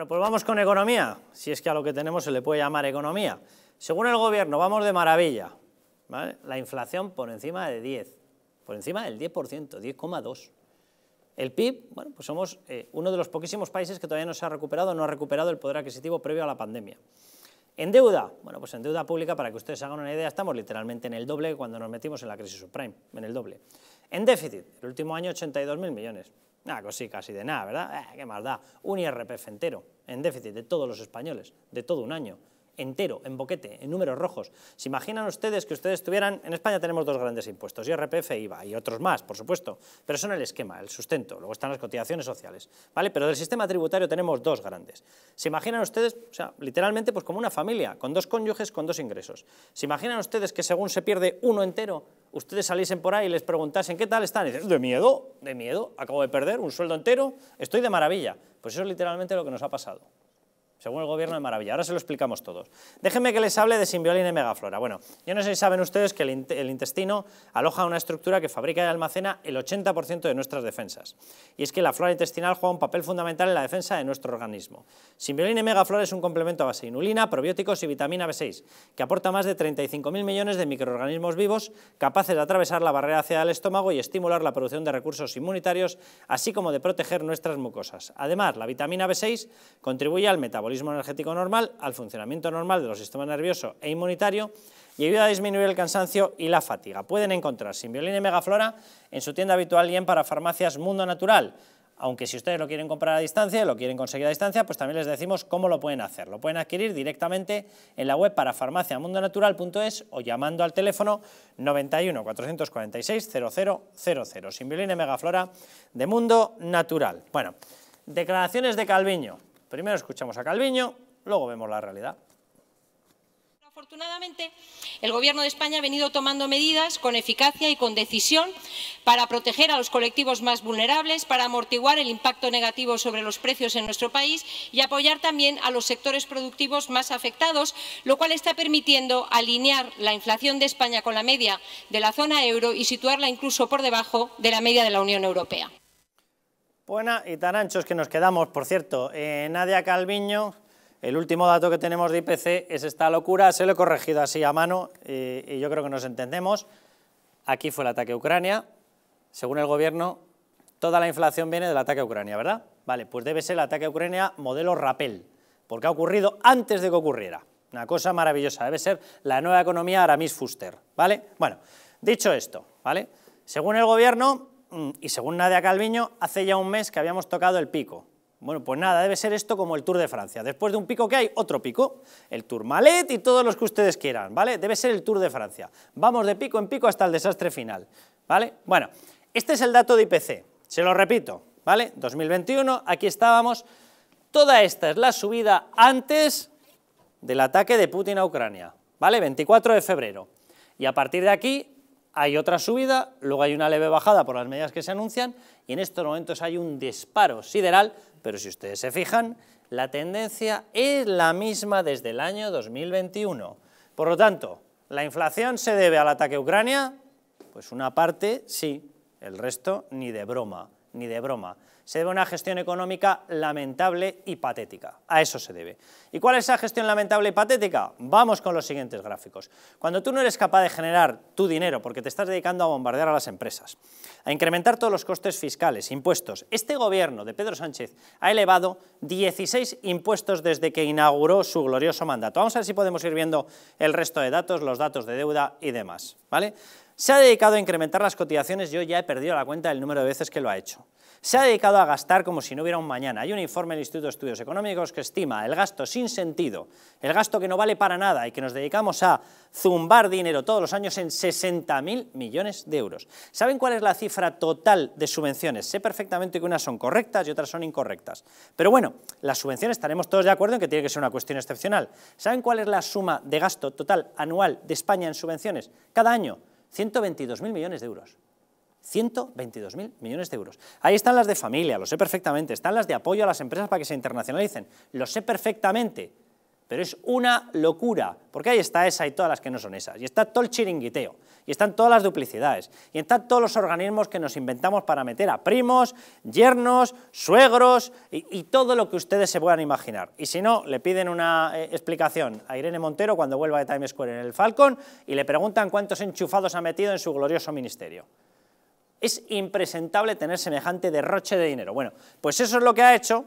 Bueno, pues vamos con economía, si es que a lo que tenemos se le puede llamar economía. Según el gobierno, vamos de maravilla. La inflación por encima de 10, por encima del 10%, 10,2%. El PIB, bueno, pues somos eh, uno de los poquísimos países que todavía no se ha recuperado, no ha recuperado el poder adquisitivo previo a la pandemia. En deuda, bueno, pues en deuda pública, para que ustedes hagan una idea, estamos literalmente en el doble cuando nos metimos en la crisis subprime, en el doble. En déficit, el último año 82.000 millones. Nada, cosí casi de nada, ¿verdad? Eh, ¿Qué más da? Un IRPF entero en déficit de todos los españoles, de todo un año entero, en boquete, en números rojos. ¿Se imaginan ustedes que ustedes tuvieran, en España tenemos dos grandes impuestos, IRPF IVA, y otros más, por supuesto, pero son el esquema, el sustento, luego están las cotizaciones sociales, ¿vale? Pero del sistema tributario tenemos dos grandes. ¿Se imaginan ustedes, o sea, literalmente, pues como una familia, con dos cónyuges, con dos ingresos? ¿Se imaginan ustedes que según se pierde uno entero, ustedes saliesen por ahí y les preguntasen, ¿qué tal están? Y dicen, de miedo, de miedo, acabo de perder un sueldo entero, estoy de maravilla. Pues eso es literalmente lo que nos ha pasado según el gobierno de maravilla. Ahora se lo explicamos todos. Déjenme que les hable de simbiolina y megaflora. Bueno, yo no sé si saben ustedes que el, intestino aloja una estructura que fabrica y almacena el 80% de nuestras defensas. Y es que la flora intestinal juega un papel fundamental en la defensa de nuestro organismo. Simbiolina y megaflora es un complemento a base de inulina, probióticos y vitamina B6, que aporta más de 35.000 millones de microorganismos vivos capaces de atravesar la barrera hacia el estómago y estimular la producción de recursos inmunitarios, así como de proteger nuestras mucosas. Además, la vitamina B6 contribuye al metabolismo energético normal, al funcionamiento normal de los sistemas nervioso e inmunitario y ayuda a disminuir el cansancio y la fatiga. Pueden encontrar Simbiolina y Megaflora en su tienda habitual y en para farmacias Mundo Natural, aunque si ustedes lo quieren comprar a distancia, lo quieren conseguir a distancia, pues también les decimos cómo lo pueden hacer. Lo pueden adquirir directamente en la web para farmaciamundonatural.es o llamando al teléfono 91 446 0000. Simbiolina y Megaflora de Mundo Natural. Bueno, declaraciones de Calviño. Primero escuchamos a Calviño, luego vemos la realidad. Afortunadamente, el Gobierno de España ha venido tomando medidas con eficacia y con decisión para proteger a los colectivos más vulnerables, para amortiguar el impacto negativo sobre los precios en nuestro país y apoyar también a los sectores productivos más afectados, lo cual está permitiendo alinear la inflación de España con la media de la zona euro y situarla incluso por debajo de la media de la Unión Europea. Buena y tan anchos que nos quedamos. Por cierto, eh, Nadia Calviño, el último dato que tenemos de IPC es esta locura, se lo he corregido así a mano y, yo creo que nos entendemos. Aquí fue el ataque a Ucrania, según el gobierno, toda la inflación viene del ataque a Ucrania, ¿verdad? Vale, pues debe ser el ataque a Ucrania modelo Rappel, porque ha ocurrido antes de que ocurriera. Una cosa maravillosa, debe ser la nueva economía Aramis Fuster, ¿vale? Bueno, dicho esto, ¿vale? Según el gobierno, y según Nadia Calviño, hace ya un mes que habíamos tocado el pico. Bueno, pues nada, debe ser esto como el Tour de Francia. Después de un pico que hay, otro pico. El Tour Malet y todos los que ustedes quieran, ¿vale? Debe ser el Tour de Francia. Vamos de pico en pico hasta el desastre final, ¿vale? Bueno, este es el dato de IPC. Se lo repito, ¿vale? 2021, aquí estábamos. Toda esta es la subida antes del ataque de Putin a Ucrania, ¿vale? 24 de febrero. Y a partir de aquí hay otra subida, luego hay una leve bajada por las medidas que se anuncian y en estos momentos hay un disparo sideral, pero si ustedes se fijan, la tendencia es la misma desde el año 2021. Por lo tanto, ¿la inflación se debe al ataque a Ucrania? Pues una parte sí, el resto ni de broma, ni de broma se debe a una gestión económica lamentable y patética. A eso se debe. ¿Y cuál es esa gestión lamentable y patética? Vamos con los siguientes gráficos. Cuando tú no eres capaz de generar tu dinero porque te estás dedicando a bombardear a las empresas, a incrementar todos los costes fiscales, impuestos, este gobierno de Pedro Sánchez ha elevado 16 impuestos desde que inauguró su glorioso mandato. Vamos a ver si podemos ir viendo el resto de datos, los datos de deuda y demás. ¿vale? Se ha dedicado a incrementar las cotizaciones, yo ya he perdido la cuenta del número de veces que lo ha hecho se ha dedicado a gastar como si no hubiera un mañana. Hay un informe del Instituto de Estudios Económicos que estima el gasto sin sentido, el gasto que no vale para nada y que nos dedicamos a zumbar dinero todos los años en 60.000 millones de euros. ¿Saben cuál es la cifra total de subvenciones? Sé perfectamente que unas son correctas y otras son incorrectas. Pero bueno, las subvenciones estaremos todos de acuerdo en que tiene que ser una cuestión excepcional. ¿Saben cuál es la suma de gasto total anual de España en subvenciones? Cada año, 122.000 millones de euros. 122.000 millones de euros. Ahí están las de familia, lo sé perfectamente, están las de apoyo a las empresas para que se internacionalicen, lo sé perfectamente, pero es una locura, porque ahí está esa y todas las que no son esas, y está todo el chiringuiteo, y están todas las duplicidades, y están todos los organismos que nos inventamos para meter a primos, yernos, suegros, y, todo lo que ustedes se puedan imaginar. Y si no, le piden una eh, explicación a Irene Montero cuando vuelva de Times Square en el Falcon, y le preguntan cuántos enchufados ha metido en su glorioso ministerio. Es impresentable tener semejante derroche de dinero. Bueno, pues eso es lo que ha hecho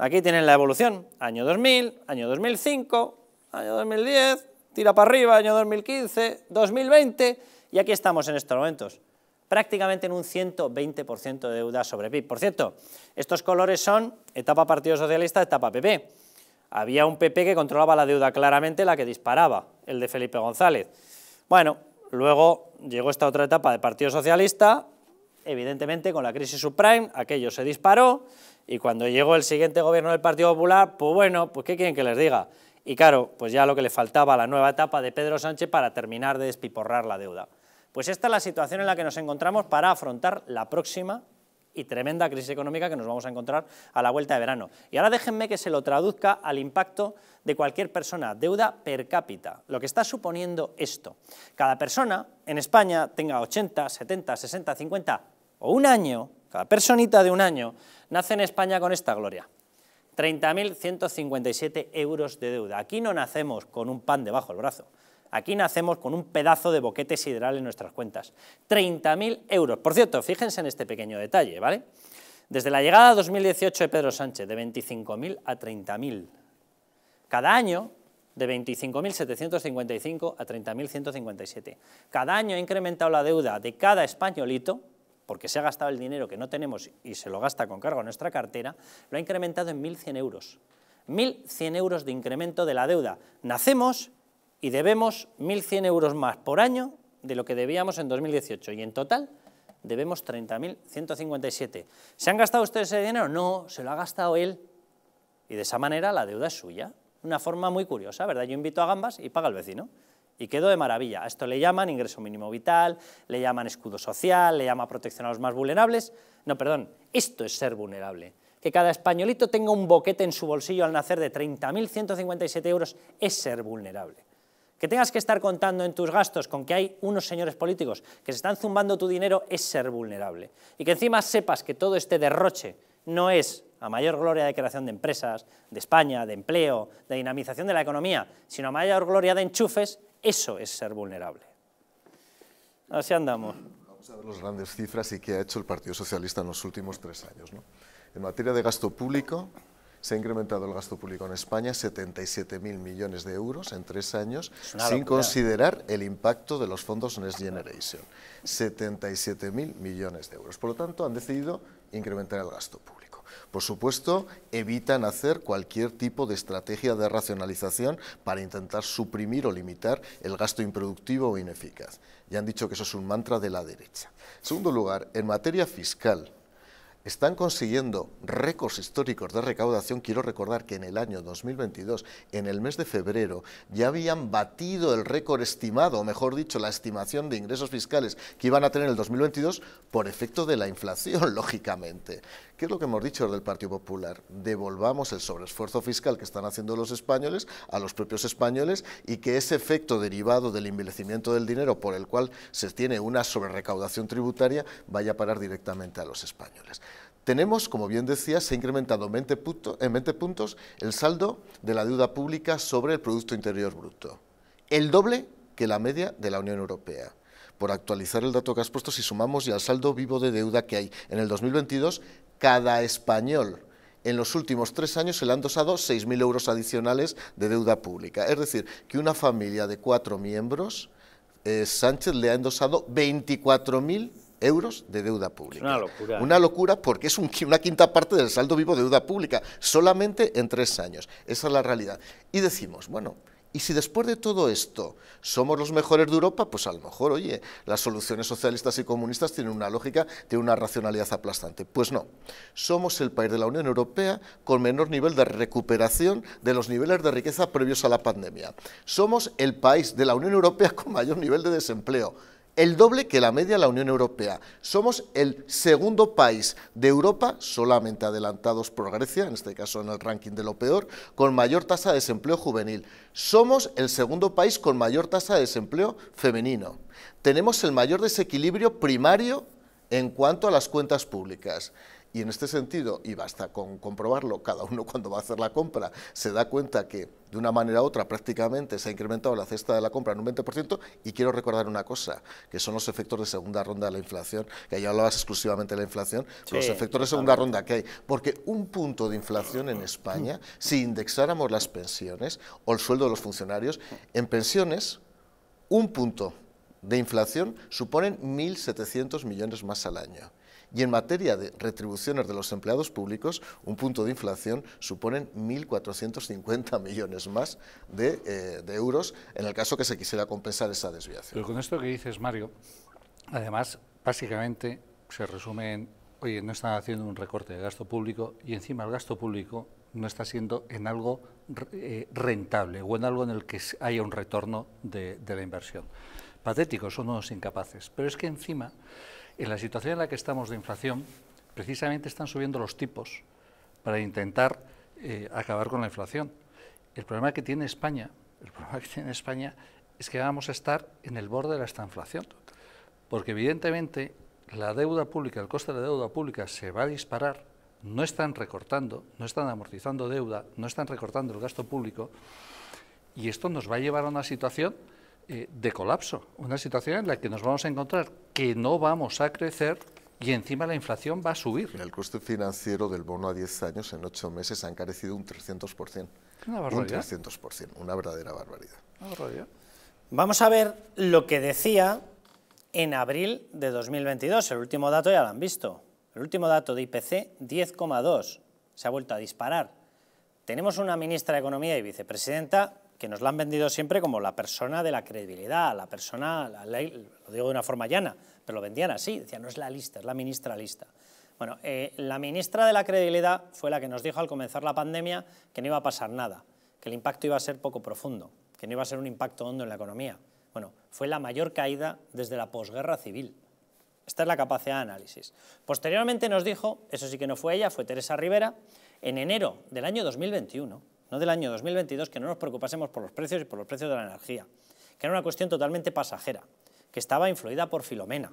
Aquí tienen la evolución, año 2000, año 2005, año 2010, tira para arriba, año 2015, 2020, y aquí estamos en estos momentos, prácticamente en un 120% de deuda sobre PIB. Por cierto, estos colores son etapa Partido Socialista, etapa PP. Había un PP que controlaba la deuda claramente, la que disparaba, el de Felipe González. Bueno, luego llegó esta otra etapa de Partido Socialista, evidentemente con la crisis subprime, aquello se disparó, y cuando llegó el siguiente gobierno del Partido Popular, pues bueno, pues ¿qué quieren que les diga? Y claro, pues ya lo que le faltaba a la nueva etapa de Pedro Sánchez para terminar de despiporrar la deuda. Pues esta es la situación en la que nos encontramos para afrontar la próxima y tremenda crisis económica que nos vamos a encontrar a la vuelta de verano. Y ahora déjenme que se lo traduzca al impacto de cualquier persona, deuda per cápita, lo que está suponiendo esto. Cada persona en España tenga 80, 70, 60, 50 o un año, cada personita de un año, nace en España con esta gloria. 30.157 euros de deuda. Aquí no nacemos con un pan debajo del brazo. Aquí nacemos con un pedazo de boquete sideral en nuestras cuentas. 30.000 euros. Por cierto, fíjense en este pequeño detalle, ¿vale? Desde la llegada a 2018 de Pedro Sánchez, de 25.000 a 30.000. Cada año, de 25.755 a 30.157. Cada año ha incrementado la deuda de cada españolito porque se ha gastado el dinero que no tenemos y se lo gasta con cargo a nuestra cartera, lo ha incrementado en 1.100 euros. 1.100 euros de incremento de la deuda. Nacemos y debemos 1.100 euros más por año de lo que debíamos en 2018 y en total debemos 30.157. ¿Se han gastado ustedes ese dinero? No, se lo ha gastado él y de esa manera la deuda es suya. Una forma muy curiosa, ¿verdad? Yo invito a gambas y paga el vecino y quedó de maravilla. A esto le llaman ingreso mínimo vital, le llaman escudo social, le llama protección a los más vulnerables. No, perdón, esto es ser vulnerable. Que cada españolito tenga un boquete en su bolsillo al nacer de 30.157 euros es ser vulnerable. Que tengas que estar contando en tus gastos con que hay unos señores políticos que se están zumbando tu dinero es ser vulnerable. Y que encima sepas que todo este derroche no es a mayor gloria de creación de empresas, de España, de empleo, de dinamización de la economía, sino a mayor gloria de enchufes, eso es ser vulnerable. Así andamos. Vamos a ver las grandes cifras y qué ha hecho el Partido Socialista en los últimos tres años. En materia de gasto público, se ha incrementado el gasto público en España 77.000 millones de euros en tres años, sin considerar el impacto de los fondos Next Generation. 77.000 millones de euros. Por lo tanto, han decidido incrementar el gasto público. Por supuesto, evitan hacer cualquier tipo de estrategia de racionalización para intentar suprimir o limitar el gasto improductivo o ineficaz. Ya han dicho que eso es un mantra de la derecha. En segundo lugar, en materia fiscal, están consiguiendo récords históricos de recaudación. Quiero recordar que en el año 2022, en el mes de febrero, ya habían batido el récord estimado, o mejor dicho, la estimación de ingresos fiscales que iban a tener en el 2022 por efecto de la inflación, lógicamente. ¿Qué es lo que hemos dicho del Partido Popular? Devolvamos el sobreesfuerzo fiscal que están haciendo los españoles a los propios españoles y que ese efecto derivado del envilecimiento del dinero por el cual se tiene una sobrerecaudación tributaria vaya a parar directamente a los españoles. Tenemos, como bien decía, se ha incrementado en 20, en 20 puntos el saldo de la deuda pública sobre el Producto Interior Bruto. El doble que la media de la Unión Europea por actualizar el dato que has puesto, si sumamos ya el saldo vivo de deuda que hay en el 2022, cada español en los últimos tres años se le han dosado 6.000 euros adicionales de deuda pública. Es decir, que una familia de cuatro miembros, eh, Sánchez le ha endosado 24.000 euros de deuda pública. Una locura. Una locura porque es una quinta parte del saldo vivo de deuda pública, solamente en tres años. Esa es la realidad. Y decimos, bueno, y si después de todo esto somos los mejores de Europa, pues a lo mejor, oye, las soluciones socialistas y comunistas tienen una lógica, tienen una racionalidad aplastante. Pues no, somos el país de la Unión Europea con menor nivel de recuperación de los niveles de riqueza previos a la pandemia. Somos el país de la Unión Europea con mayor nivel de desempleo el doble que la media de la Unión Europea. Somos el segundo país de Europa, solamente adelantados por Grecia, en este caso en el ranking de lo peor, con mayor tasa de desempleo juvenil. Somos el segundo país con mayor tasa de desempleo femenino. Tenemos el mayor desequilibrio primario en cuanto a las cuentas públicas. Y en este sentido, y basta con comprobarlo, cada uno cuando va a hacer la compra se da cuenta que de una manera u otra prácticamente se ha incrementado la cesta de la compra en un 20%, y quiero recordar una cosa, que son los efectos de segunda ronda de la inflación, que ya hablabas exclusivamente de la inflación, los efectos de segunda ronda que hay, porque un punto de inflación en España, si indexáramos las pensiones o el sueldo de los funcionarios, en pensiones, un punto de inflación suponen 1.700 millones más al año. Y en materia de retribuciones de los empleados públicos, un punto de inflación suponen 1.450 millones más de, eh, de, euros en el caso que se quisiera compensar esa desviación. Pero con esto que dices, Mario, además, básicamente se resume en, oye, no están haciendo un recorte de gasto público y encima el gasto público no está siendo en algo eh, rentable o en algo en el que haya un retorno de, de la inversión. Patéticos son unos incapaces, pero es que encima en la situación en la que estamos de inflación, precisamente están subiendo los tipos para intentar eh, acabar con la inflación. El problema que tiene España, el problema que tiene España es que vamos a estar en el borde de esta inflación, porque evidentemente la deuda pública, el coste de la deuda pública se va a disparar, no están recortando, no están amortizando deuda, no están recortando el gasto público, y esto nos va a llevar a una situación eh, de colapso, una situación en la que nos vamos a encontrar que no vamos a crecer y encima la inflación va a subir. El coste financiero del bono a 10 años en 8 meses ha encarecido un 300%. Una barbaridad. Un 300%, una verdadera barbaridad. Una barbaridad. Vamos a ver lo que decía en abril de 2022. El último dato ya lo han visto. El último dato de IPC, 10,2. Se ha vuelto a disparar. Tenemos una ministra de Economía y vicepresidenta que nos la han vendido siempre como la persona de la credibilidad, la persona, la ley, lo digo de una forma llana, pero lo vendían así, decían, no es la lista, es la ministra lista. Bueno, eh, la ministra de la credibilidad fue la que nos dijo al comenzar la pandemia que no iba a pasar nada, que el impacto iba a ser poco profundo, que no iba a ser un impacto hondo en la economía. Bueno, fue la mayor caída desde la posguerra civil. Esta es la capacidad de análisis. Posteriormente nos dijo, eso sí que no fue ella, fue Teresa Rivera, en enero del año 2021, no del año 2022, que no nos preocupásemos por los precios y por los precios de la energía, que era una cuestión totalmente pasajera, que estaba influida por Filomena,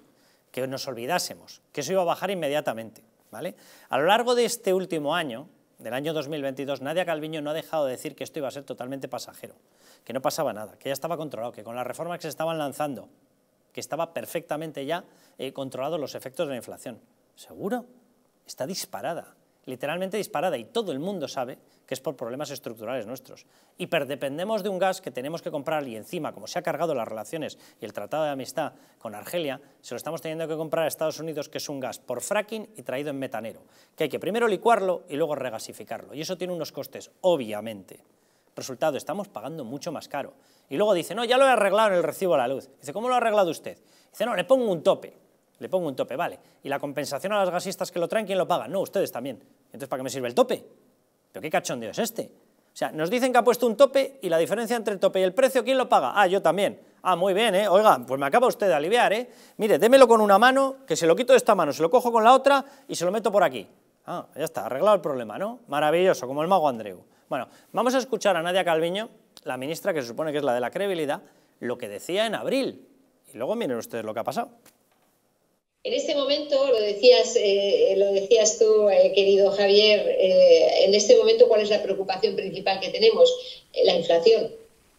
que nos olvidásemos, que eso iba a bajar inmediatamente. ¿vale? A lo largo de este último año, del año 2022, Nadia Calviño no ha dejado de decir que esto iba a ser totalmente pasajero, que no pasaba nada, que ya estaba controlado, que con las reformas que se estaban lanzando, que estaba perfectamente ya eh, controlado los efectos de la inflación. ¿Seguro? Está disparada literalmente disparada y todo el mundo sabe que es por problemas estructurales nuestros. Hiperdependemos de un gas que tenemos que comprar y encima, como se ha cargado las relaciones y el Tratado de Amistad con Argelia, se lo estamos teniendo que comprar a Estados Unidos, que es un gas por fracking y traído en metanero, que hay que primero licuarlo y luego regasificarlo. Y eso tiene unos costes, obviamente. Resultado, estamos pagando mucho más caro. Y luego dice, no, ya lo he arreglado en el recibo de la luz. Dice, ¿cómo lo ha arreglado usted? Dice, no, le pongo un tope le pongo un tope, vale. ¿Y la compensación a las gasistas que lo traen, quién lo paga? No, ustedes también. Entonces, ¿para qué me sirve el tope? ¿Pero qué cachondeo es este? O sea, nos dicen que ha puesto un tope y la diferencia entre el tope y el precio, ¿quién lo paga? Ah, yo también. Ah, muy bien, ¿eh? Oiga, pues me acaba usted de aliviar, ¿eh? Mire, démelo con una mano, que se lo quito de esta mano, se lo cojo con la otra y se lo meto por aquí. Ah, ya está, arreglado el problema, ¿no? Maravilloso, como el mago Andreu. Bueno, vamos a escuchar a Nadia Calviño, la ministra que se supone que es la de la credibilidad, lo que decía en abril. Y luego miren ustedes lo que ha pasado. En este momento, lo decías, eh, lo decías tú, eh, querido Javier, eh, en este momento, ¿cuál es la preocupación principal que tenemos? la inflación.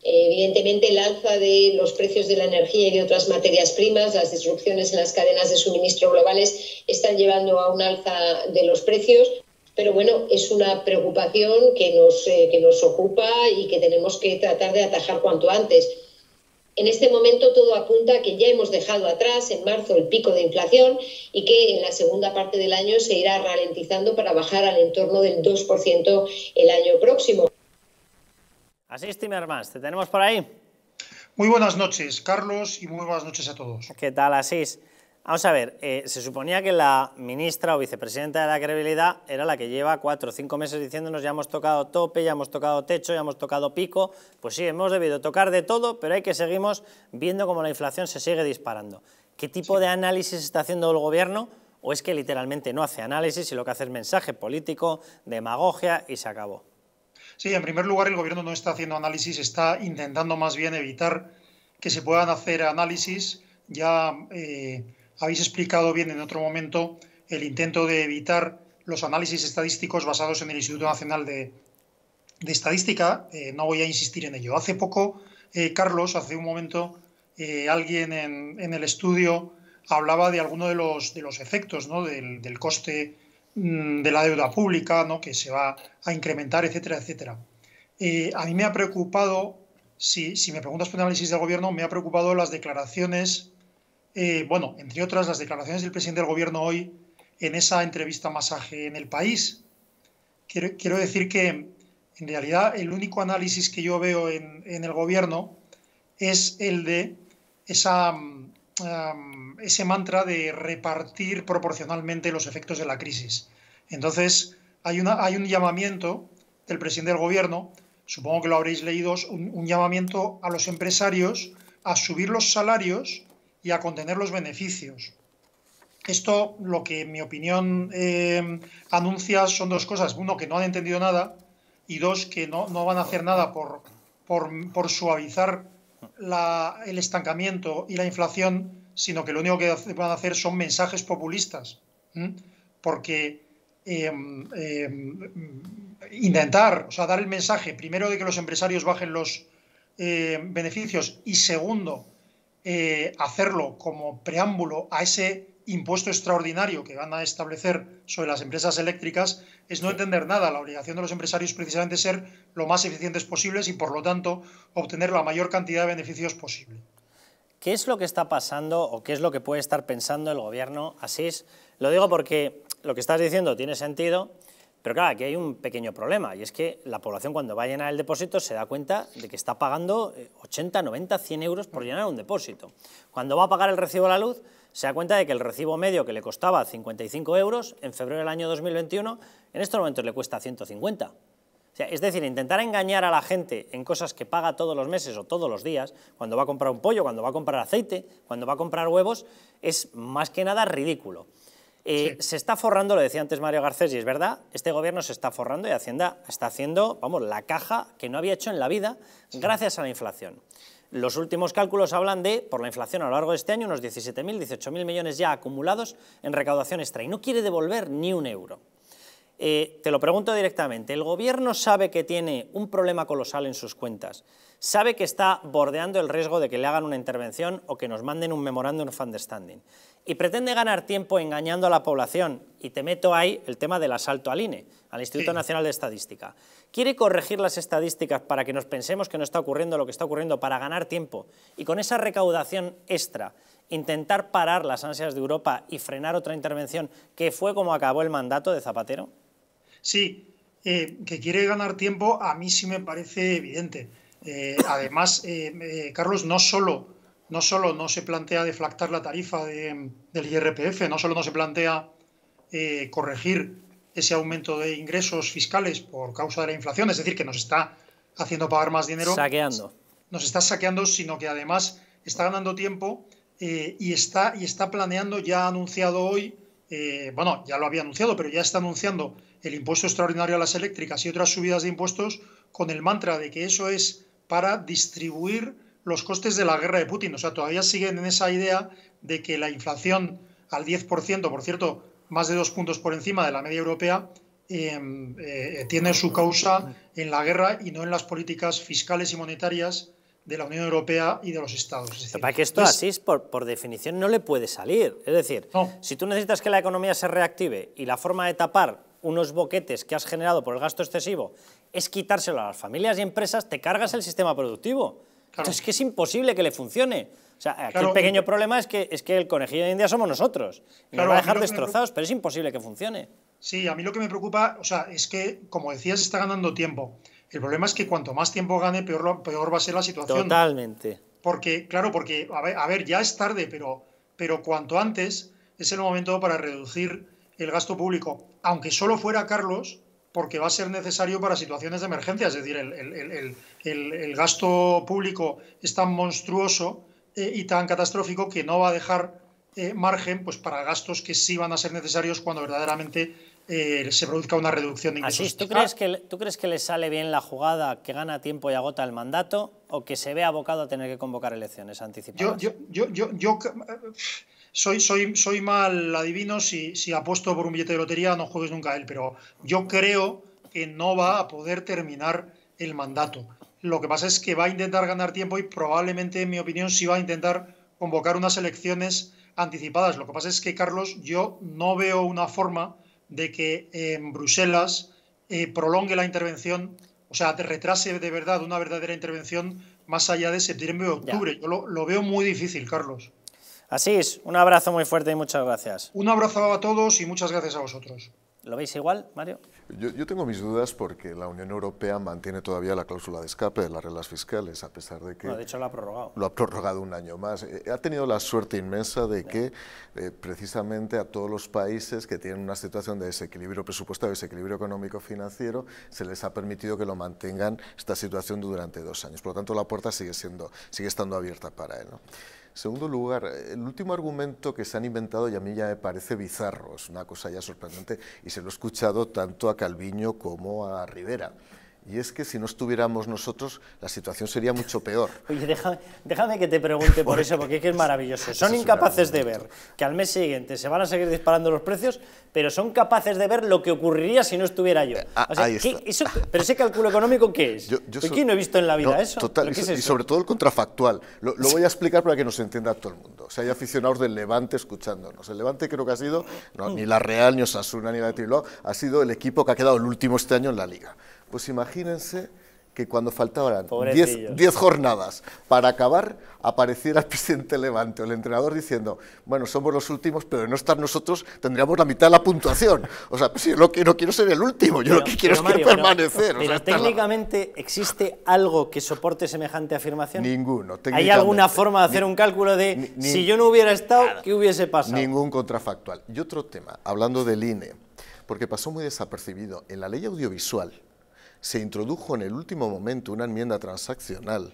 evidentemente, el alza de los precios de la energía y de otras materias primas, las disrupciones en las cadenas de suministro globales están llevando a un alza de los precios. Pero bueno, es una preocupación que nos, que nos ocupa y que tenemos que tratar de atajar cuanto antes en este momento todo apunta a que ya hemos dejado atrás en marzo el pico de inflación y que en la segunda parte del año se irá ralentizando para bajar al entorno del 2% el año próximo. Así es, Timmermans, ¿te tenemos por ahí? Muy buenas noches, Carlos, y muy buenas noches a todos. ¿Qué tal, Asís? Vamos a ver, eh, se suponía que la ministra o vicepresidenta de la credibilidad era la que lleva cuatro o cinco meses diciéndonos ya hemos tocado tope, ya hemos tocado techo, ya hemos tocado pico. Pues sí, hemos debido tocar de todo, pero hay que seguimos viendo cómo la inflación se sigue disparando. ¿Qué tipo de análisis está haciendo el gobierno? ¿O es que literalmente no hace análisis y lo que hace es mensaje político, demagogia y se acabó? Sí, en primer lugar, el gobierno no está haciendo análisis, está intentando más bien evitar que se puedan hacer análisis. Ya. Eh, habéis explicado bien en otro momento el intento de evitar los análisis estadísticos basados en el Instituto Nacional de, Estadística. Eh, no voy a insistir en ello. Hace poco, eh, Carlos, hace un momento, eh, alguien en, el estudio hablaba de alguno de los, efectos ¿no? del, coste mm, de la deuda pública, ¿no? que se va a incrementar, etcétera, etcétera. a mí me ha preocupado, si, si me preguntas por análisis del gobierno, me ha preocupado las declaraciones eh, bueno, entre otras las declaraciones del presidente del gobierno hoy en esa entrevista masaje en el país. Quiero, decir que en realidad el único análisis que yo veo en, el gobierno es el de esa, ese mantra de repartir proporcionalmente los efectos de la crisis. Entonces, hay, un llamamiento del presidente del gobierno, supongo que lo habréis leído, un llamamiento a los empresarios a subir los salarios y a contener los beneficios. Esto lo que en mi opinión eh, anuncia son dos cosas. Uno, que no han entendido nada y dos, que no, no van a hacer nada por, por, suavizar el estancamiento y la inflación, sino que lo único que van a hacer son mensajes populistas. Porque em, em, intentar, o sea, dar el mensaje, primero, de que los empresarios bajen los eh, beneficios y segundo, eh, hacerlo como preámbulo a ese impuesto extraordinario que van a establecer sobre las empresas eléctricas es no entender nada. La obligación de los empresarios es precisamente ser lo más eficientes posibles y, por lo tanto, obtener la mayor cantidad de beneficios posible. ¿Qué es lo que está pasando o qué es lo que puede estar pensando el gobierno Asís? Lo digo porque lo que estás diciendo tiene sentido, pero claro, aquí hay un pequeño problema y es que la población cuando va a llenar el depósito se da cuenta de que está pagando 80, 90, 100 euros por llenar un depósito. Cuando va a pagar el recibo de la luz se da cuenta de que el recibo medio que le costaba 55 euros en febrero del año 2021 en estos momentos le cuesta 150. es decir, intentar engañar a la gente en cosas que paga todos los meses o todos los días, cuando va a comprar un pollo, cuando va a comprar aceite, cuando va a comprar huevos, es más que nada ridículo. Eh, se está forrando, lo decía antes Mario Garcés, y es verdad, este gobierno se está forrando y Hacienda está haciendo, vamos, la caja que no había hecho en la vida gracias a la inflación. Los últimos cálculos hablan de, por la inflación a lo largo de este año, unos 17.000, 18.000 millones ya acumulados en recaudación extra y no quiere devolver ni un euro. Eh, te lo pregunto directamente, ¿el gobierno sabe que tiene un problema colosal en sus cuentas? ¿Sabe que está bordeando el riesgo de que le hagan una intervención o que nos manden un memorándum of understanding? y pretende ganar tiempo engañando a la población, y te meto ahí el tema del asalto al INE, al Instituto Nacional de Estadística. Quiere corregir las estadísticas para que nos pensemos que no está ocurriendo lo que está ocurriendo, para ganar tiempo, y con esa recaudación extra intentar parar las ansias de Europa y frenar otra intervención, que fue como acabó el mandato de Zapatero? Sí, eh, que quiere ganar tiempo a mí sí me parece evidente. Eh, además, eh, Carlos, no solo no solo no se plantea deflactar la tarifa del IRPF, no solo no se plantea eh, corregir ese aumento de ingresos fiscales por causa de la inflación, es decir, que nos está haciendo pagar más dinero. Saqueando. Nos está saqueando, sino que además está ganando tiempo eh, y, está, y está planeando, ya ha anunciado hoy, eh, bueno, ya lo había anunciado, pero ya está anunciando el impuesto extraordinario a las eléctricas y otras subidas de impuestos con el mantra de que eso es para distribuir los costes de la guerra de Putin. O sea, todavía siguen en esa idea de que la inflación al 10%, por cierto, más de dos puntos por encima de la media europea, em, eh, tiene su causa en la guerra y no en las políticas fiscales y monetarias de la Unión Europea y de los Estados. Para que esto así, por, por, definición, no le puede salir. Es decir, si tú necesitas que la economía se reactive y la forma de tapar unos boquetes que has generado por el gasto excesivo es quitárselo a las familias y empresas, te cargas el sistema productivo. Es que es imposible que le funcione. O sea, aquí el pequeño problema es que, es que el conejillo de India somos nosotros. Y nos va a dejar destrozados, pero es imposible que funcione. Sí, a mí lo que me preocupa, o sea, es que, como decías, está ganando tiempo. El problema es que cuanto más tiempo gane, peor, peor va a ser la situación. Totalmente. Porque, claro, porque, a ver, a ver, ya es tarde, pero pero cuanto antes es el momento para reducir el gasto público, aunque solo fuera Carlos, porque va a ser necesario para situaciones de emergencia. Es decir, el, gasto público es tan monstruoso eh, y tan catastrófico que no va a dejar eh, margen pues, para gastos que sí van a ser necesarios cuando verdaderamente eh, se produzca una reducción de ingresos. Así, ¿tú crees, que, ¿Tú crees que le sale bien la jugada, que gana tiempo y agota el mandato, o que se ve abocado a tener que convocar elecciones anticipadas? Yo, yo, yo, yo, soy, soy, soy mal adivino, si, si apuesto por un billete de lotería no juegues nunca a él, pero yo creo que no va a poder terminar el mandato. Lo que pasa es que va a intentar ganar tiempo y probablemente, en mi opinión, sí va a intentar convocar unas elecciones anticipadas. Lo que pasa es que, Carlos, yo no veo una forma de que en Bruselas eh, prolongue la intervención, o sea, retrase de verdad una verdadera intervención más allá de septiembre o octubre. Yo lo, veo muy difícil, Carlos. Así es, un abrazo muy fuerte y muchas gracias. Un abrazo a todos y muchas gracias a vosotros. ¿Lo veis igual, Mario? Yo, tengo mis dudas porque la Unión Europea mantiene todavía la cláusula de escape de las reglas fiscales, a pesar de que... de hecho, lo ha prorrogado. Lo ha prorrogado un año más. Eh, ha tenido la suerte inmensa de que eh, precisamente a todos los países que tienen una situación de desequilibrio presupuestario, desequilibrio económico-financiero, se les ha permitido que lo mantengan esta situación durante dos años. Por lo tanto, la puerta sigue, siendo, sigue estando abierta para él. Segundo lugar, el último argumento que se han inventado y a mí ya me parece bizarro, es una cosa ya sorprendente y se lo he escuchado tanto a Calviño como a Rivera y es que si no estuviéramos nosotros, la situación sería mucho peor. Oye, déjame, que te pregunte por eso, porque es que es maravilloso. Son incapaces de ver que al mes siguiente se van a seguir disparando los precios, pero son capaces de ver lo que ocurriría si no estuviera yo. Ah, ahí está. pero ese cálculo económico, ¿qué es? Yo, no he visto en la vida eso. Total, y, sobre todo el contrafactual. Lo, voy a explicar para que nos entienda todo el mundo. O sea, hay aficionados del Levante escuchándonos. El Levante creo que ha sido, ni la Real, ni Osasuna, ni la de ha sido el equipo que ha quedado el último este año en la Liga. Pues imagínense que cuando faltaban 10 jornadas para acabar, apareciera el presidente Levante o el entrenador diciendo, bueno, somos los últimos, pero de no estar nosotros tendríamos la mitad de la puntuación. O sea, pues yo lo que no quiero ser el último, yo lo que quiero es permanecer. Pero, técnicamente, ¿existe algo que soporte semejante afirmación? Ninguno. ¿Hay alguna forma de hacer un cálculo de si yo no hubiera estado, qué hubiese pasado? Ningún contrafactual. Y otro tema, hablando del INE, porque pasó muy desapercibido, en la ley audiovisual, se introdujo en el último momento una enmienda transaccional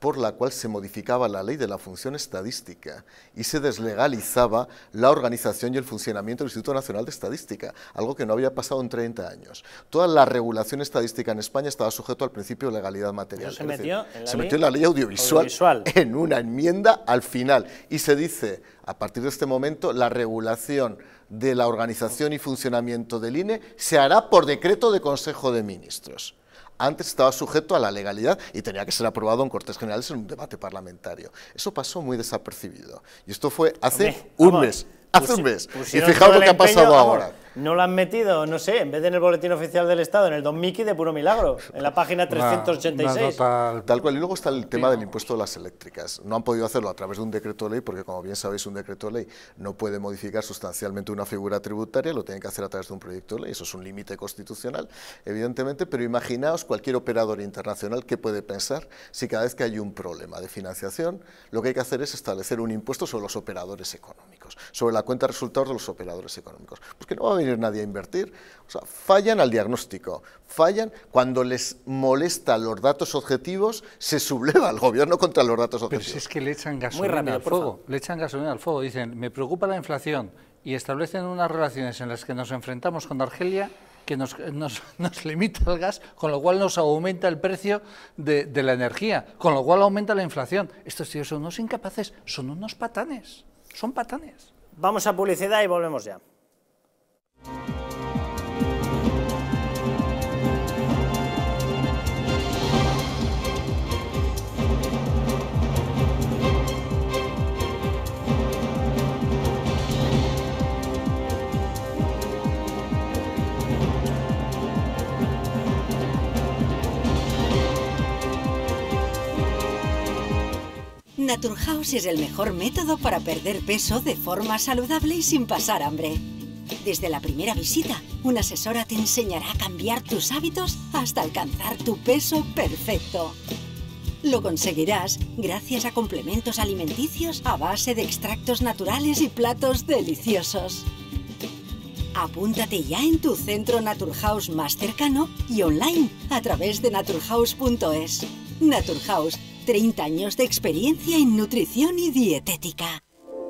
por la cual se modificaba la ley de la función estadística y se deslegalizaba la organización y el funcionamiento del Instituto Nacional de Estadística, algo que no había pasado en 30 años. Toda la regulación estadística en España estaba sujeto al principio de legalidad material. Se, metió, en se metió en la ley audiovisual en una enmienda al final y se dice, a partir de este momento, la regulación de la organización y funcionamiento del INE se hará por decreto de Consejo de Ministros. Antes estaba sujeto a la legalidad y tenía que ser aprobado en Cortes Generales en un debate parlamentario. Eso pasó muy desapercibido. Y esto fue hace un mes. Hace un mes. Y fijaos lo que ha pasado ahora. No lo han metido, no sé, en vez de en el Boletín Oficial del Estado, en el Don Mickey de puro milagro, en la página 386. Tal cual. Y luego está el tema del impuesto de las eléctricas. No han podido hacerlo a través de un decreto de ley, porque como bien sabéis, un decreto de ley no puede modificar sustancialmente una figura tributaria, lo tienen que hacer a través de un proyecto de ley. Eso es un límite constitucional, evidentemente, pero imaginaos cualquier operador internacional que puede pensar si cada vez que hay un problema de financiación, lo que hay que hacer es establecer un impuesto sobre los operadores económicos, sobre la cuenta de resultados de los operadores económicos. Pues que no va a venir nadie a invertir. O sea, fallan al diagnóstico, fallan cuando les molesta los datos objetivos, se subleva el gobierno contra los datos objetivos. Pero si es que le echan gasolina al fuego, le echan gasolina al fuego, dicen, me preocupa la inflación y establecen unas relaciones en las que nos enfrentamos con Argelia que nos, limita el gas, con lo cual nos aumenta el precio de, de, la energía, con lo cual aumenta la inflación. Estos tíos son unos incapaces, son unos patanes, son patanes. Vamos a publicidad y volvemos ya. Naturhaus es el mejor método para perder peso de forma saludable y sin pasar hambre. Desde la primera visita, una asesora te enseñará a cambiar tus hábitos hasta alcanzar tu peso perfecto. Lo conseguirás gracias a complementos alimenticios a base de extractos naturales y platos deliciosos. Apúntate ya en tu centro Naturhaus más cercano y online a través de naturhaus.es. Naturhaus, 30 años de experiencia en nutrición y dietética.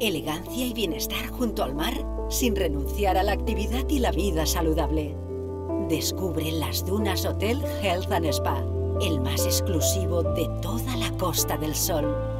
Elegancia y bienestar junto al mar sin renunciar a la actividad y la vida saludable. Descubre las Dunas Hotel Health and Spa, el más exclusivo de toda la Costa del Sol.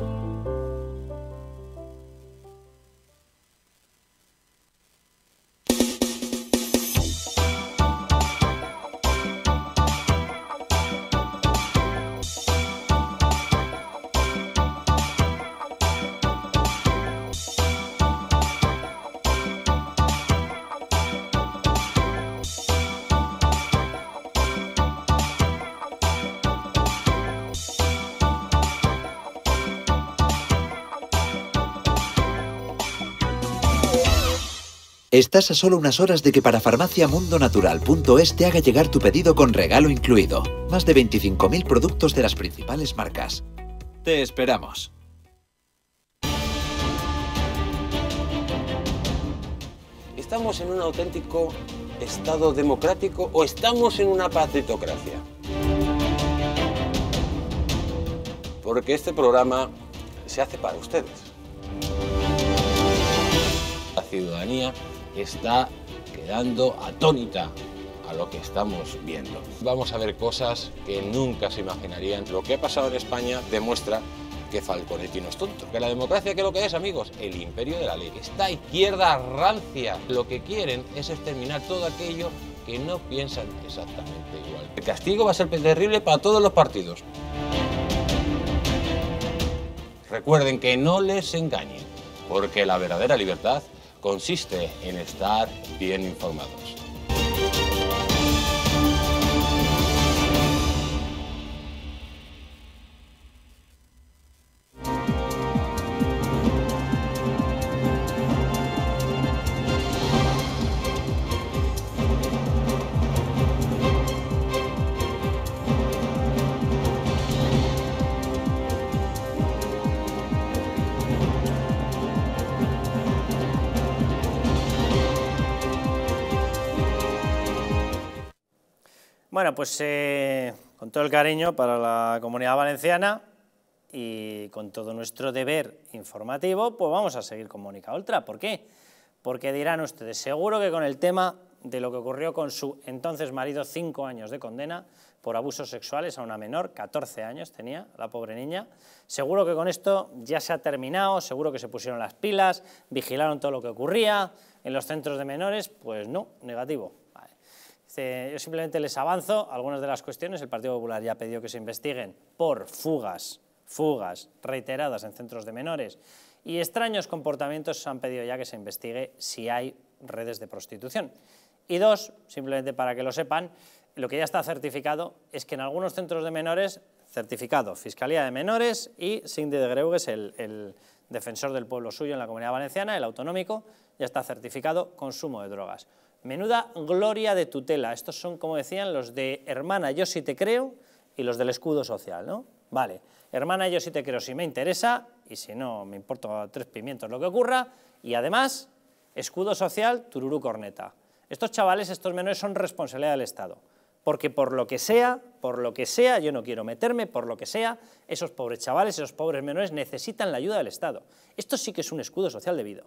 Estás a solo unas horas de que para farmaciamundonatural.es te haga llegar tu pedido con regalo incluido. Más de 25.000 productos de las principales marcas. Te esperamos. ¿Estamos en un auténtico Estado democrático o estamos en una patritocracia? Porque este programa se hace para ustedes. La ciudadanía está quedando atónita a lo que estamos viendo. Vamos a ver cosas que nunca se imaginarían. Lo que ha pasado en España demuestra que Falconetti no es tonto. Que la democracia, ¿qué es lo que es, amigos? El imperio de la ley. Esta izquierda rancia lo que quieren es exterminar todo aquello que no piensan exactamente igual. El castigo va a ser terrible para todos los partidos. Recuerden que no les engañen, porque la verdadera libertad consiste en estar bien informados. Bueno, pues eh, con todo el cariño para la comunidad valenciana y con todo nuestro deber informativo, pues vamos a seguir con Mónica Oltra. ¿Por qué? Porque dirán ustedes, seguro que con el tema de lo que ocurrió con su entonces marido, cinco años de condena por abusos sexuales a una menor, 14 años tenía la pobre niña, seguro que con esto ya se ha terminado, seguro que se pusieron las pilas, vigilaron todo lo que ocurría en los centros de menores, pues no, negativo yo simplemente les avanzo algunas de las cuestiones. El Partido Popular ya pedido que se investiguen por fugas, fugas reiteradas en centros de menores y extraños comportamientos han pedido ya que se investigue si hay redes de prostitución. Y dos, simplemente para que lo sepan, lo que ya está certificado es que en algunos centros de menores, certificado Fiscalía de Menores y Cindy de Greugues, el, el defensor del pueblo suyo en la Comunidad Valenciana, el autonómico, ya está certificado consumo de drogas. Menuda gloria de tutela. Estos son, como decían, los de hermana, yo sí te creo, y los del escudo social, ¿no? Vale, hermana, yo sí te creo si me interesa, y si no, me importa tres pimientos lo que ocurra, y además, escudo social, tururú corneta. Estos chavales, estos menores, son responsabilidad del Estado, porque por lo que sea, por lo que sea, yo no quiero meterme, por lo que sea, esos pobres chavales, esos pobres menores necesitan la ayuda del Estado. Esto sí que es un escudo social debido.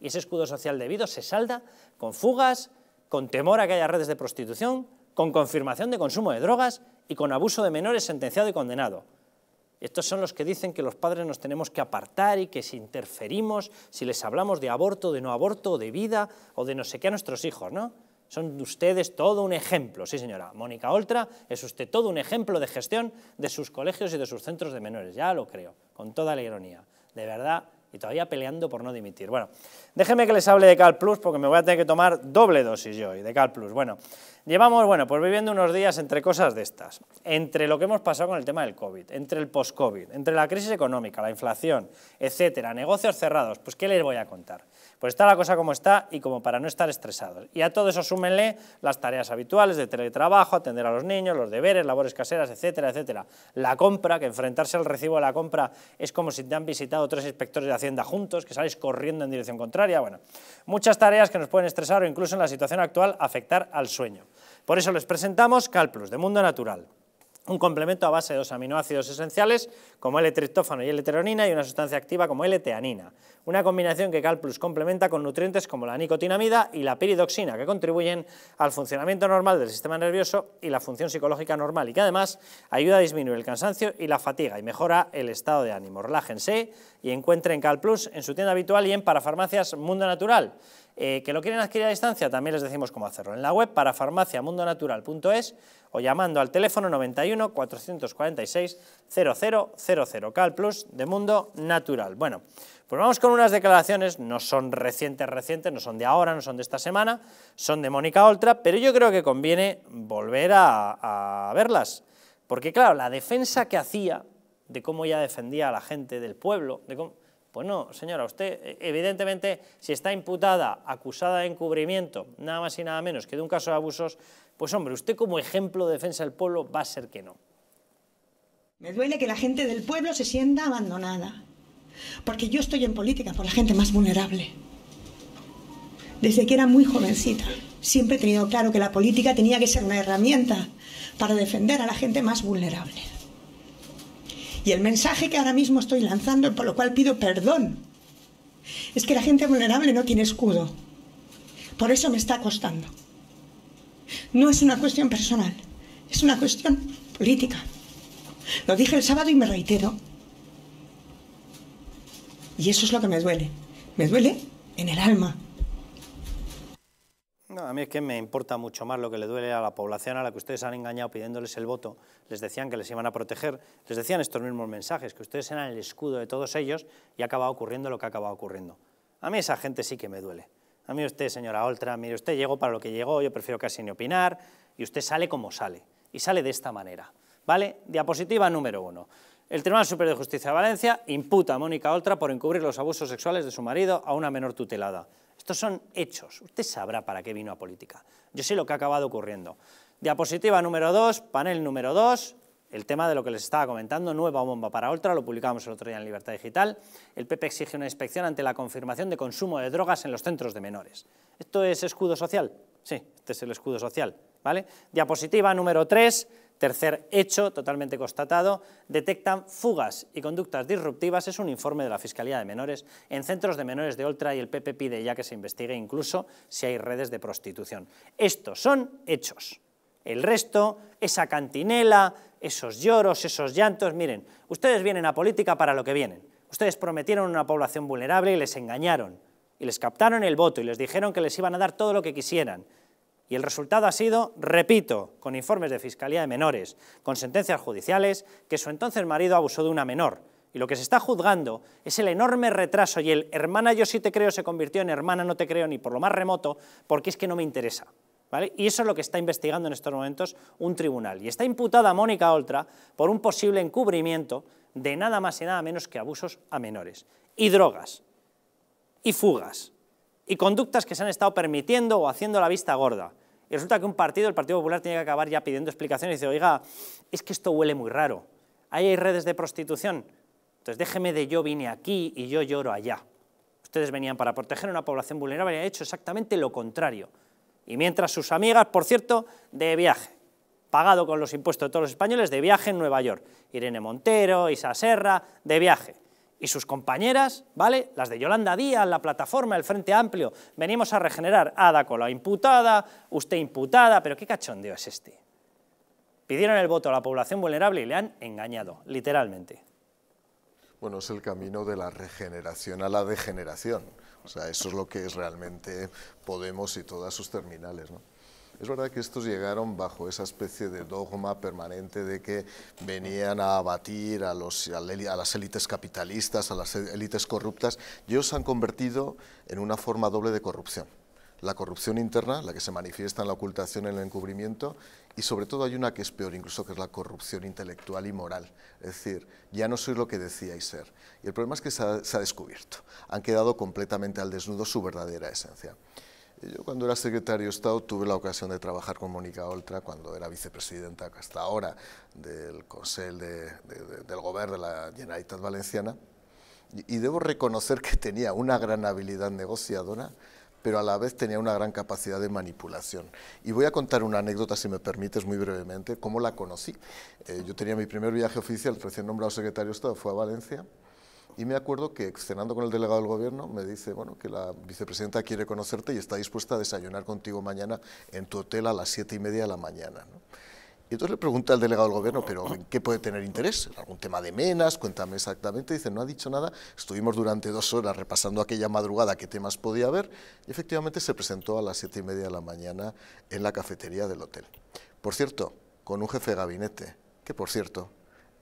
Y ese escudo social debido se salda con fugas, con temor a que haya redes de prostitución, con confirmación de consumo de drogas y con abuso de menores sentenciado y condenado. Estos son los que dicen que los padres nos tenemos que apartar y que si interferimos, si les hablamos de aborto, de no aborto, de vida o de no sé qué a nuestros hijos, ¿no? Son ustedes todo un ejemplo, sí señora. Mónica Oltra es usted todo un ejemplo de gestión de sus colegios y de sus centros de menores, ya lo creo, con toda la ironía. De verdad, y todavía peleando por no dimitir. Bueno, déjenme que les hable de Cal Plus porque me voy a tener que tomar doble dosis yo hoy de Cal Plus. Bueno, llevamos, bueno, pues viviendo unos días entre cosas de estas, entre lo que hemos pasado con el tema del COVID, entre el post-COVID, entre la crisis económica, la inflación, etcétera, negocios cerrados, pues ¿qué les voy a contar? Pues está la cosa como está y como para no estar estresados. Y a todo eso súmenle las tareas habituales de teletrabajo, atender a los niños, los deberes, labores caseras, etcétera, etcétera. La compra, que enfrentarse al recibo de la compra es como si te han visitado tres inspectores de Hacienda juntos, que sales corriendo en dirección contraria. Bueno, muchas tareas que nos pueden estresar o incluso en la situación actual afectar al sueño. Por eso les presentamos CalPlus, de Mundo Natural un complemento a base de dos aminoácidos esenciales como L-triptófano y L-teronina y una sustancia activa como L-teanina. Una combinación que CalPlus complementa con nutrientes como la nicotinamida y la piridoxina que contribuyen al funcionamiento normal del sistema nervioso y la función psicológica normal y que además ayuda a disminuir el cansancio y la fatiga y mejora el estado de ánimo. Relájense y encuentren CalPlus en su tienda habitual y en Parafarmacias Mundo Natural. Eh, que lo quieren adquirir a distancia, también les decimos cómo hacerlo. En la web parafarmaciamundonatural.es o llamando al teléfono 91 446 0000, Cal Plus de Mundo Natural. Bueno, pues vamos con unas declaraciones, no son recientes, recientes, no son de ahora, no son de esta semana, son de Mónica Oltra, pero yo creo que conviene volver a, verlas. Porque claro, la defensa que hacía de cómo ella defendía a la gente del pueblo, pues no, señora, usted eh, evidentemente si está imputada, acusada de encubrimiento, nada más y nada menos que de un caso de abusos, pues hombre, usted como ejemplo de defensa del pueblo va a ser que no. Me duele que la gente del pueblo se sienta abandonada, porque yo estoy en política por la gente más vulnerable. Desde que era muy jovencita, siempre he tenido claro que la política tenía que ser una herramienta para defender a la gente más vulnerable. Y el mensaje que ahora mismo estoy lanzando, por lo cual pido perdón, es que la gente vulnerable no tiene escudo. Por eso me está costando. No es una cuestión personal, es una cuestión política. Lo dije el sábado y me reitero. Y eso es lo que me duele. Me duele en el alma. A mí es que me importa mucho más lo que le duele a la población a la que ustedes han engañado pidiéndoles el voto. Les decían que les iban a proteger, les decían estos mismos mensajes, que ustedes eran el escudo de todos ellos y ha acabado ocurriendo lo que ha acabado ocurriendo. A mí esa gente sí que me duele. A mí usted, señora Oltra, mire, usted llegó para lo que llegó, yo prefiero casi ni opinar, y usted sale como sale, y sale de esta manera. ¿Vale? Diapositiva número uno. El Tribunal Superior de Justicia de Valencia imputa a Mónica Oltra por encubrir los abusos sexuales de su marido a una menor tutelada. Estos son hechos. Usted sabrá para qué vino a política. Yo sé lo que ha acabado ocurriendo. Diapositiva número 2, panel número 2, el tema de lo que les estaba comentando, nueva bomba para Oltra, lo publicamos el otro día en Libertad Digital. El PP exige una inspección ante la confirmación de consumo de drogas en los centros de menores. ¿Esto es escudo social? Sí, este es el escudo social. ¿vale? Diapositiva número 3, Tercer hecho, totalmente constatado, detectan fugas y conductas disruptivas, es un informe de la Fiscalía de Menores, en centros de menores de Oltra y el PP pide ya que se investigue incluso si hay redes de prostitución. Estos son hechos. El resto, esa cantinela, esos lloros, esos llantos, miren, ustedes vienen a política para lo que vienen. Ustedes prometieron una población vulnerable y les engañaron, y les captaron el voto y les dijeron que les iban a dar todo lo que quisieran, y el resultado ha sido, repito, con informes de Fiscalía de Menores, con sentencias judiciales, que su entonces marido abusó de una menor. Y lo que se está juzgando es el enorme retraso y el hermana yo sí te creo se convirtió en hermana no te creo ni por lo más remoto, porque es que no me interesa. ¿Vale? Y eso es lo que está investigando en estos momentos un tribunal. Y está imputada Mónica Oltra por un posible encubrimiento de nada más y nada menos que abusos a menores. Y drogas. Y fugas y conductas que se han estado permitiendo o haciendo la vista gorda. Y resulta que un partido, el Partido Popular, tiene que acabar ya pidiendo explicaciones y dice, oiga, es que esto huele muy raro, ahí hay redes de prostitución, entonces déjeme de yo vine aquí y yo lloro allá. Ustedes venían para proteger a una población vulnerable y han hecho exactamente lo contrario. Y mientras sus amigas, por cierto, de viaje, pagado con los impuestos de todos los españoles, de viaje en Nueva York. Irene Montero, Isa Serra, de viaje y sus compañeras, ¿vale? Las de Yolanda Díaz, la plataforma, el Frente Amplio, venimos a regenerar Ada con la imputada, usted imputada, pero ¿qué cachondeo es este? Pidieron el voto a la población vulnerable y le han engañado, literalmente. Bueno, es el camino de la regeneración a la degeneración. O sea, eso es lo que es realmente Podemos y todas sus terminales, ¿no? Es verdad que estos llegaron bajo esa especie de dogma permanente de que venían a abatir a, las élites capitalistas, a las élites corruptas, y ellos se han convertido en una forma doble de corrupción. La corrupción interna, la que se manifiesta en la ocultación, en el encubrimiento, y sobre todo hay una que es peor incluso, que es la corrupción intelectual y moral. Es decir, ya no sois lo que decíais ser. Y el problema es que se ha descubierto. Han quedado completamente al desnudo su verdadera esencia. Yo cuando era secretario de Estado tuve la ocasión de trabajar con Mónica Oltra cuando era vicepresidenta hasta ahora del Consell de, del Gobierno de la Generalitat Valenciana y, debo reconocer que tenía una gran habilidad negociadora pero a la vez tenía una gran capacidad de manipulación. Y voy a contar una anécdota, si me permites, muy brevemente, cómo la conocí. Eh, yo tenía mi primer viaje oficial, recién nombrado secretario de Estado, fue a Valencia, y me acuerdo que cenando con el delegado del gobierno me dice, bueno, que la vicepresidenta quiere conocerte y está dispuesta a desayunar contigo mañana en tu hotel a las siete y media de la mañana. Y entonces le pregunta al delegado del gobierno, pero ¿en qué puede tener interés? ¿Algún tema de menas? Cuéntame exactamente. Dice, no ha dicho nada. Estuvimos durante dos horas repasando aquella madrugada qué temas podía haber y efectivamente se presentó a las siete y media de la mañana en la cafetería del hotel. Por cierto, con un jefe de gabinete, que por cierto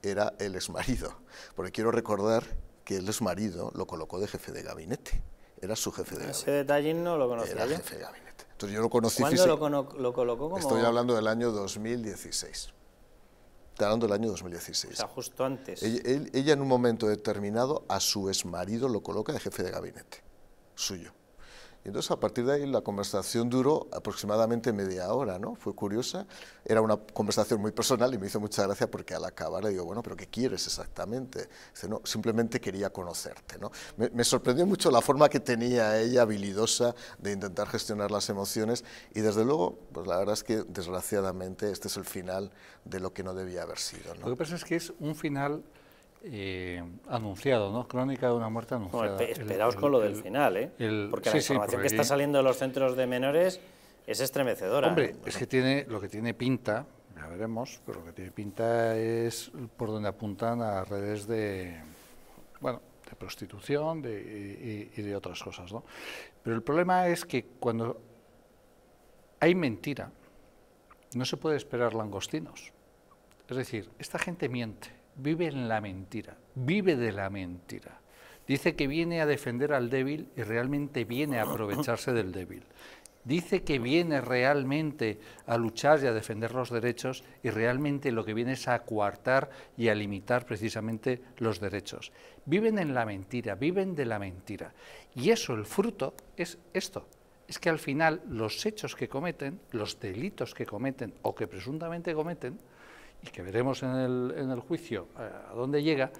era el exmarido, porque quiero recordar que el marido lo colocó de jefe de gabinete. Era su jefe de gabinete. Ese detalle no lo conocía Era jefe de gabinete. Entonces yo lo conocí ¿Cuándo lo, colocó como...? Estoy hablando del año 2016. Estoy hablando del año 2016. O sea, justo antes. Ella, ella en un momento determinado a su exmarido lo coloca de jefe de gabinete, suyo. Entonces a partir de ahí la conversación duró aproximadamente media hora, ¿no? Fue curiosa, era una conversación muy personal y me hizo mucha gracia porque al acabar le digo, bueno, pero ¿qué quieres exactamente? Dice, no, simplemente quería conocerte, ¿no? Me, sorprendió mucho la forma que tenía ella habilidosa de intentar gestionar las emociones y desde luego, pues la verdad es que desgraciadamente este es el final de lo que no debía haber sido, ¿no? Lo que pasa es que es un final eh, anunciado, ¿no? Crónica de una muerte anunciada. esperaos con lo del final, ¿eh? porque la información que está saliendo de los centros de menores es estremecedora. Hombre, ¿eh? es que tiene lo que tiene pinta, ya veremos, pero lo que tiene pinta es por donde apuntan a redes de, bueno, de prostitución de, y, de otras cosas, ¿no? Pero el problema es que cuando hay mentira, no se puede esperar langostinos. Es decir, esta gente miente vive en la mentira, vive de la mentira. Dice que viene a defender al débil y realmente viene a aprovecharse del débil. Dice que viene realmente a luchar y a defender los derechos y realmente lo que viene es a coartar y a limitar precisamente los derechos. Viven en la mentira, viven de la mentira. Y eso, el fruto, es esto. Es que al final los hechos que cometen, los delitos que cometen o que presuntamente cometen, y que veremos en el, juicio eh, a dónde llega,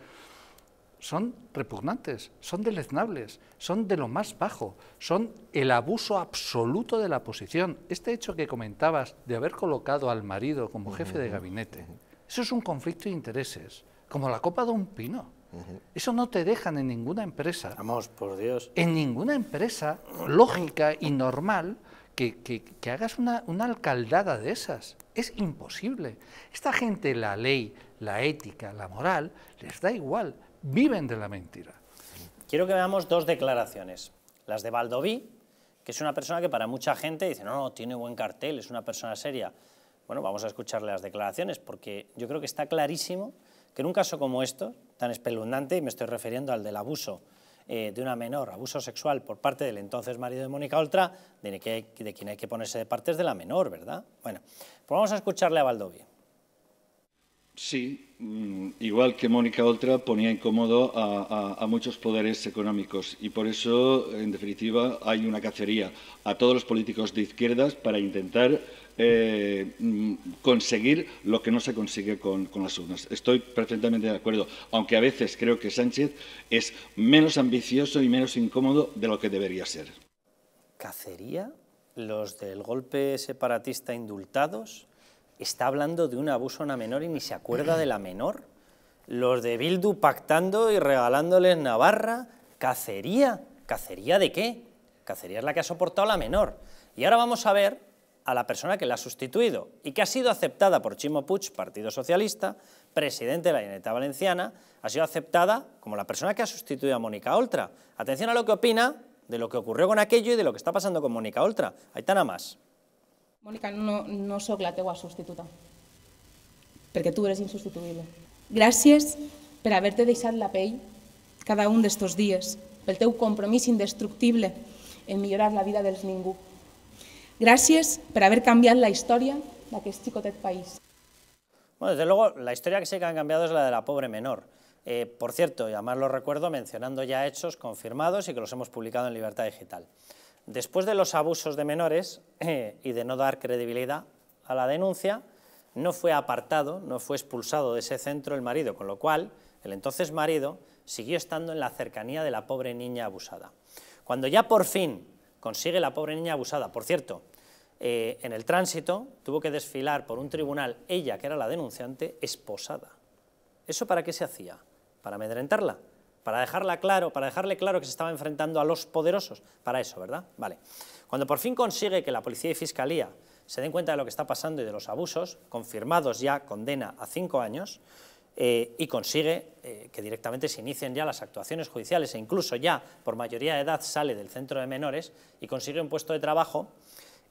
son repugnantes, son deleznables, son de lo más bajo, son el abuso absoluto de la posición. Este hecho que comentabas de haber colocado al marido como jefe de gabinete, eso es un conflicto de intereses, como la copa de un pino. Eso no te dejan en ninguna empresa. Vamos, por Dios. En ninguna empresa lógica y normal que, hagas una, alcaldada de esas. Es imposible. Esta gente, la ley, la ética, la moral, les da igual. Viven de la mentira. Quiero que veamos dos declaraciones. Las de Valdoví, que es una persona que para mucha gente dice, no, no, tiene buen cartel, es una persona seria. Bueno, vamos a escucharle las declaraciones, porque yo creo que está clarísimo que en un caso como esto, tan espeluznante, y me estoy refiriendo al del abuso eh, de una menor, abuso sexual por parte del entonces marido de Mónica Oltra, de, quien hay que ponerse de parte es de la menor, ¿verdad? Bueno, pues vamos a escucharle a Valdovi. Sí, mm, igual que Mónica Oltra ponía incómodo a, muchos poderes económicos y por eso, en definitiva, hay una cacería a todos los políticos de izquierdas para intentar eh, mm, conseguir lo que no se consigue con, las urnas. Estoy perfectamente de acuerdo, aunque a veces creo que Sánchez es menos ambicioso y menos incómodo de lo que debería ser. ¿Cacería? ¿Los del golpe separatista indultados? ¿Está hablando de un abuso a una menor y ni se acuerda de la menor? ¿Los de Bildu pactando y regalándoles Navarra? ¿Cacería? ¿Cacería de qué? Cacería es la que ha soportado la menor. Y ahora vamos a ver a la persona que la ha sustituido y que ha sido aceptada por Chimo Puig, Partido Socialista, presidente de la Generalitat Valenciana, ha sido aceptada como la persona que ha sustituido a Mónica Oltra. Atención a lo que opina de lo que ocurrió con aquello y de lo que está pasando con Mónica Oltra. Nada más. Mònica, no, no la teua substituta, perquè tu eres insubstituïble. Gràcies per haver-te deixat la pell cada un d'estos dies, pel teu compromís indestructible en millorar la vida dels ningú. Gràcies per haver canviat la història d'aquest xicotet país. Bueno, desde luego, la historia que sí que han cambiado es la de la pobre menor. Eh, por cierto, y además lo recuerdo mencionando ya hechos confirmados y que los hemos publicado en Libertad Digital. Después de los abusos de menores eh, y de no dar credibilidad a la denuncia, no fue apartado, no fue expulsado de ese centro el marido, con lo cual el entonces marido siguió estando en la cercanía de la pobre niña abusada. Cuando ya por fin consigue la pobre niña abusada, por cierto, eh, en el tránsito tuvo que desfilar por un tribunal, ella que era la denunciante, esposada. ¿Eso para qué se hacía? ¿Para amedrentarla? para dejarla claro, para dejarle claro que se estaba enfrentando a los poderosos, para eso, ¿verdad? Vale. Cuando por fin consigue que la policía y fiscalía se den cuenta de lo que está pasando y de los abusos, confirmados ya condena a cinco años, eh, y consigue eh, que directamente se inicien ya las actuaciones judiciales e incluso ya por mayoría de edad sale del centro de menores y consigue un puesto de trabajo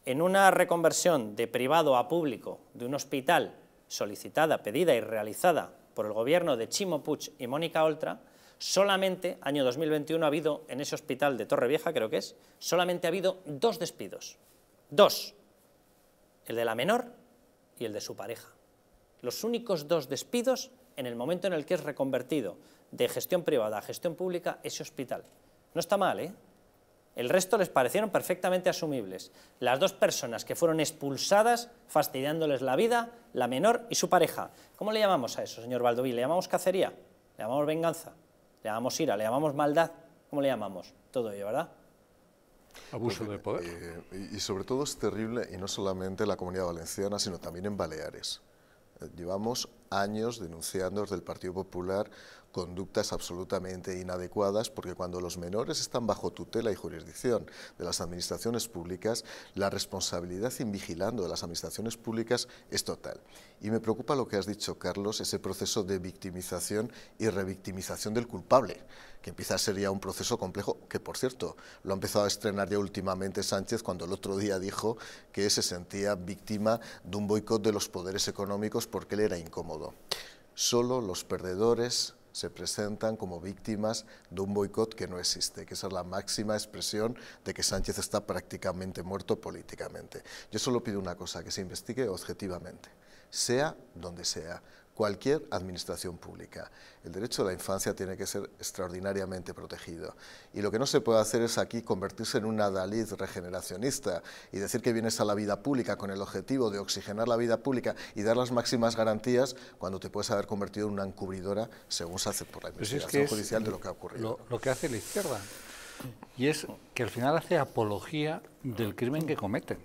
en una reconversión de privado a público de un hospital solicitada, pedida y realizada por el gobierno de Chimo Puig y Mónica Oltra, Solamente, año 2021, ha habido, en ese hospital de Torrevieja, creo que es, solamente ha habido dos despidos. Dos. El de la menor y el de su pareja. Los únicos dos despidos en el momento en el que es reconvertido de gestión privada a gestión pública ese hospital. No está mal, ¿eh? El resto les parecieron perfectamente asumibles. Las dos personas que fueron expulsadas, fastidiándoles la vida, la menor y su pareja. ¿Cómo le llamamos a eso, señor Valdoví? ¿Le llamamos cacería? ¿Le llamamos venganza? le llamamos ira, le llamamos maldad, ¿cómo le llamamos? Todo ello, ¿verdad? Abuso de poder. Eh, y, sobre todo es terrible, y no solamente en la comunidad valenciana, sino también en Baleares. Eh, llevamos años denunciando desde el Partido Popular conductas absolutamente inadecuadas, porque cuando los menores están bajo tutela y jurisdicción de las administraciones públicas, la responsabilidad en vigilando de las administraciones públicas es total. Y me preocupa lo que has dicho, Carlos, ese proceso de victimización y revictimización del culpable, que empieza a ser un proceso complejo, que por cierto, lo ha empezado a estrenar ya últimamente Sánchez cuando el otro día dijo que se sentía víctima de un boicot de los poderes económicos porque él era incómodo. Solo los perdedores se presentan como víctimas de un boicot que no existe, que esa es la máxima expresión de que Sánchez está prácticamente muerto políticamente. Yo solo pido una cosa, que se investigue objetivamente, sea donde sea, cualquier administración pública. El derecho a la infancia tiene que ser extraordinariamente protegido. Y lo que no se puede hacer es aquí convertirse en una Dalí regeneracionista y decir que vienes a la vida pública con el objetivo de oxigenar la vida pública y dar las máximas garantías cuando te puedes haber convertido en una encubridora según se hace por la pues investigación judicial de lo que ha ocurrido. Lo, lo que hace la izquierda. Y es que al final hace apología del crimen que cometen.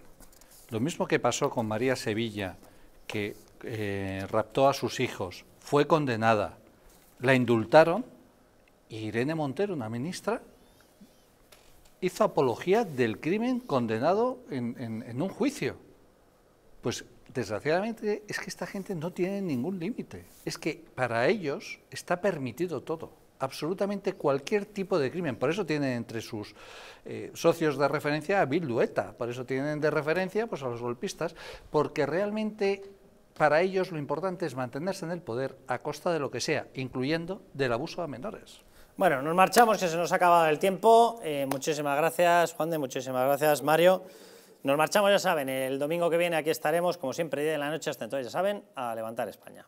Lo mismo que pasó con María Sevilla, que eh, raptó a sus hijos, fue condenada, la indultaron y Irene Montero, una ministra, hizo apología del crimen condenado en, un juicio. Pues desgraciadamente es que esta gente no tiene ningún límite. Es que para ellos está permitido todo absolutamente cualquier tipo de crimen. Por eso tienen entre sus eh, socios de referencia a Bildueta, por eso tienen de referencia pues, a los golpistas, porque realmente para ellos lo importante es mantenerse en el poder a costa de lo que sea, incluyendo del abuso a menores. Bueno, nos marchamos, que se nos ha acabado el tiempo. Eh, muchísimas gracias, Juan de, muchísimas gracias, Mario. Nos marchamos, ya saben, el domingo que viene aquí estaremos, como siempre, día de la noche, hasta entonces, ya saben, a levantar España.